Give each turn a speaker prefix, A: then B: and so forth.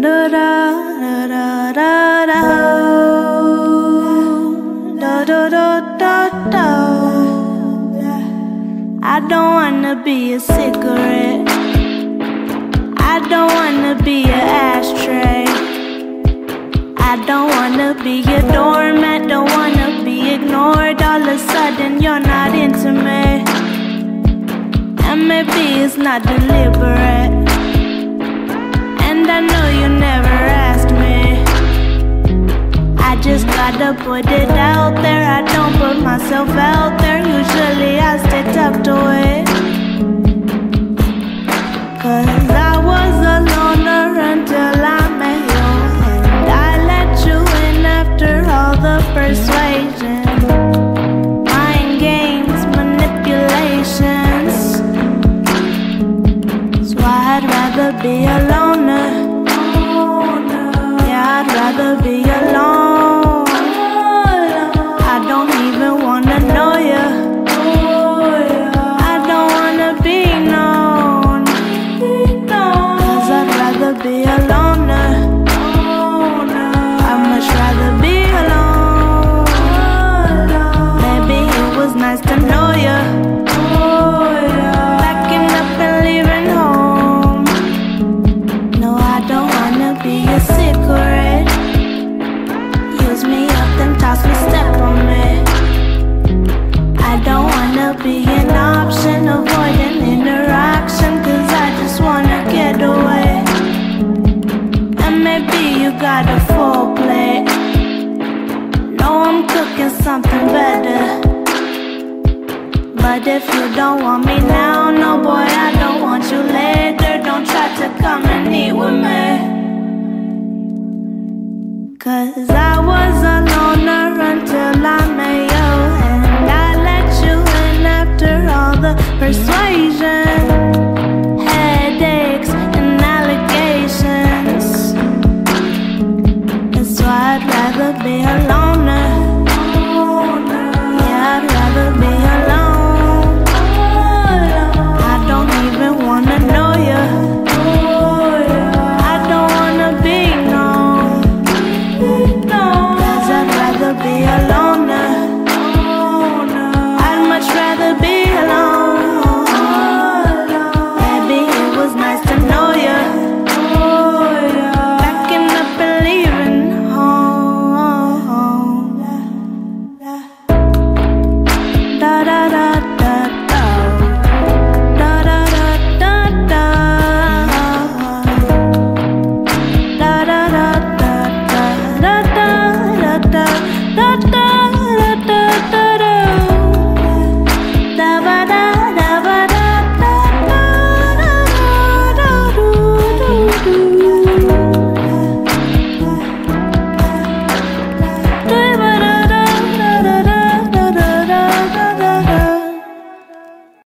A: I don't wanna be a cigarette. I don't wanna be an ashtray. I don't wanna be a doormat. Don't wanna be ignored. All of a sudden you're not into me, and maybe it's not deliberate. Just gotta put it out there. I don't put myself out there. Usually I stay tucked away. be alone. You got a full plate. No, I'm cooking something better. But if you don't want me now, no boy, I don't want you later. Don't try to come and eat with me. Cause I was alone.